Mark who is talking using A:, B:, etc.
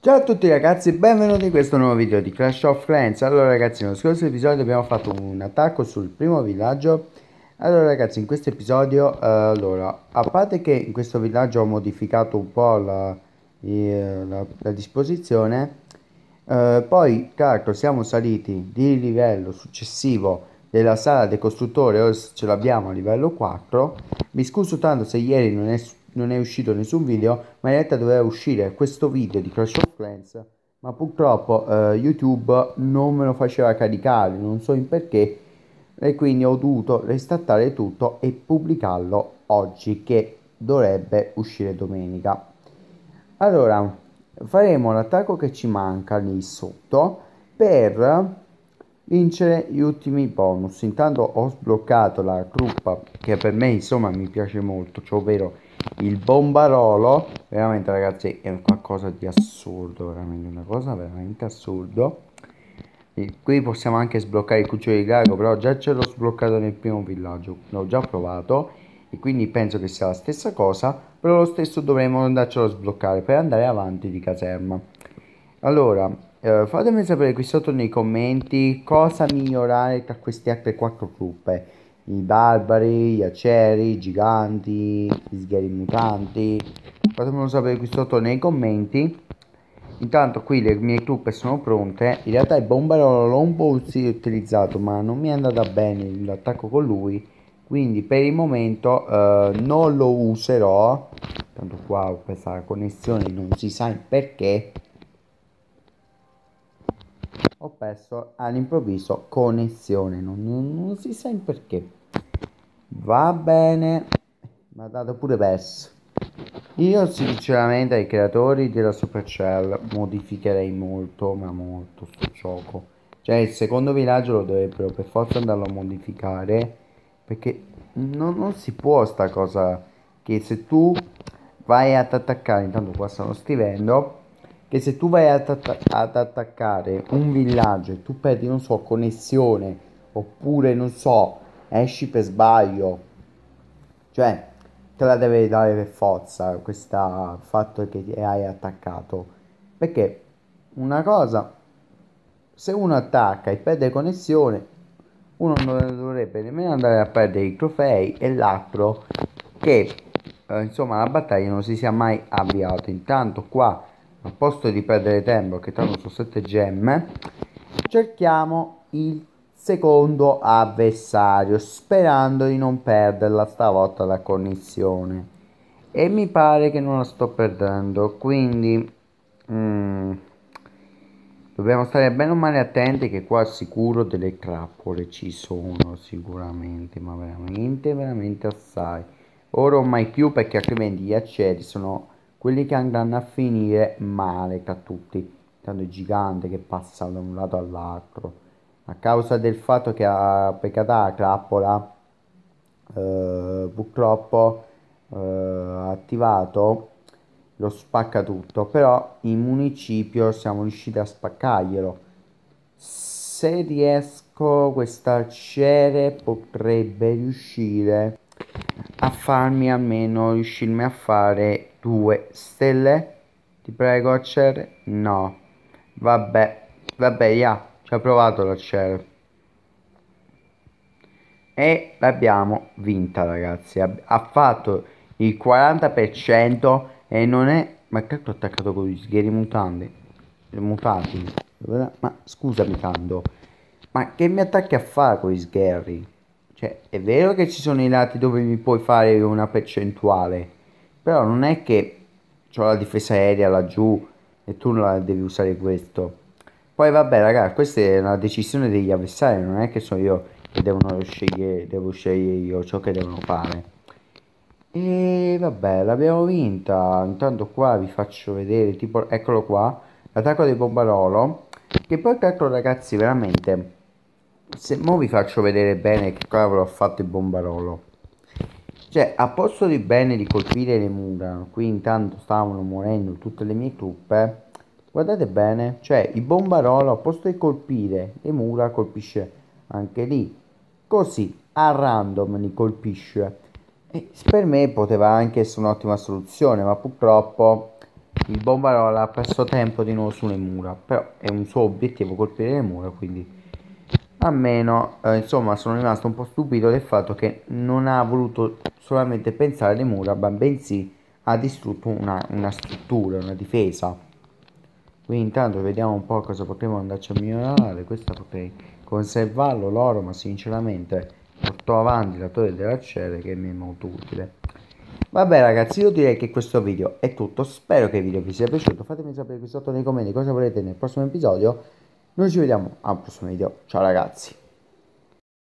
A: Ciao a tutti ragazzi, benvenuti in questo nuovo video di Clash of Clans. Allora ragazzi, nello scorso episodio abbiamo fatto un attacco sul primo villaggio. Allora ragazzi, in questo episodio, eh, allora, a parte che in questo villaggio ho modificato un po' la, la, la disposizione eh, Poi, l'altro, siamo saliti di livello successivo della sala del costruttore Ora ce l'abbiamo a livello 4 Mi scuso tanto se ieri non è non è uscito nessun video, ma in realtà doveva uscire questo video di Clash of Clans, ma purtroppo eh, YouTube non me lo faceva caricare, non so in perché, e quindi ho dovuto restattare tutto e pubblicarlo oggi, che dovrebbe uscire domenica. Allora, faremo l'attacco che ci manca lì sotto per vincere gli ultimi bonus. Intanto ho sbloccato la truppa che per me insomma mi piace molto, cioè ovvero il bombarolo. Veramente ragazzi è qualcosa di assurdo veramente una cosa veramente assurdo. E qui possiamo anche sbloccare il cucciolo di drago però già ce l'ho sbloccato nel primo villaggio l'ho già provato quindi penso che sia la stessa cosa però lo stesso dovremo andarcelo a sbloccare per andare avanti di caserma allora eh, fatemi sapere qui sotto nei commenti cosa migliorare tra queste altre quattro truppe i barbari, gli aceri, i giganti, gli sgherri mutanti. Fatemelo sapere qui sotto nei commenti. Intanto qui le mie truppe sono pronte. In realtà il bombarolo l'ho un po' utilizzato, ma non mi è andata bene l'attacco con lui. Quindi per il momento eh, non lo userò. Tanto qua questa connessione, non si sa perché. Ho perso all'improvviso connessione, non, non, non si sa perché. Va bene, ma dato pure perso. Io sinceramente ai creatori della Supercell modificherei molto, ma molto sto gioco. Cioè il secondo villaggio lo dovrebbero per forza andarlo a modificare perché non, non si può sta cosa che se tu vai ad attaccare, intanto qua stanno scrivendo, che se tu vai ad, ad attaccare un villaggio e tu perdi, non so, connessione oppure non so, esci per sbaglio, cioè te la deve dare per forza questo fatto che hai attaccato, perché una cosa, se uno attacca e perde connessione, uno non dovrebbe nemmeno andare a perdere i trofei e l'altro che eh, insomma la battaglia non si sia mai avviata. Intanto qua al posto di perdere tempo che tanto sono 7 gemme cerchiamo il secondo avversario sperando di non perderla stavolta la connessione e mi pare che non la sto perdendo quindi mm, dobbiamo stare bene o male attenti che qua sicuro delle trappole ci sono sicuramente ma veramente veramente assai. Ora mai più perché altrimenti gli aceri sono quelli che andranno a finire male tra tutti tanto il gigante che passa da un lato all'altro. A causa del fatto che ha peccato la trappola eh, purtroppo eh, ha attivato lo spacca tutto però in municipio siamo riusciti a spaccarglielo se riesco questa arciere potrebbe riuscire a farmi almeno riuscirmi a fare due stelle ti prego arciere no vabbè vabbè ya yeah. Ci ha provato la share. E l'abbiamo vinta ragazzi. Ha fatto il 40% e non è... Ma che ho attaccato con gli sghieri mutanti? Mutati. Ma scusami tanto. Ma che mi attacchi a fare con gli sgherri? Cioè, è vero che ci sono i lati dove mi puoi fare una percentuale. Però non è che ho la difesa aerea laggiù e tu la devi usare questo. Poi vabbè ragazzi, questa è una decisione degli avversari, non è che sono io che devono scegliere, devo scegliere io ciò che devono fare. E vabbè, l'abbiamo vinta. Intanto qua vi faccio vedere, tipo, eccolo qua, l'attacco del bombarolo. Che poi tra ragazzi, veramente, se mo vi faccio vedere bene che cavolo ha fatto il bombarolo. Cioè, a posto di bene di colpire le mura, qui intanto stavano morendo tutte le mie truppe Guardate bene, cioè il bombarolo a posto di colpire le mura colpisce anche lì così a random li colpisce per me poteva anche essere un'ottima soluzione ma purtroppo il bombarolo ha perso tempo di nuovo sulle mura. Però è un suo obiettivo colpire le mura quindi almeno eh, insomma sono rimasto un po' stupito del fatto che non ha voluto solamente pensare alle mura ma bensì ha distrutto una, una struttura una difesa. Quindi intanto vediamo un po' cosa potremo andarci a migliorare. Questa potrei conservarlo l'oro ma sinceramente porto avanti la torre dell'arciere che mi è molto utile. Vabbè ragazzi io direi che questo video è tutto. Spero che il video vi sia piaciuto. Fatemi sapere qui sotto nei commenti cosa volete nel prossimo episodio. Noi ci vediamo al prossimo video. Ciao ragazzi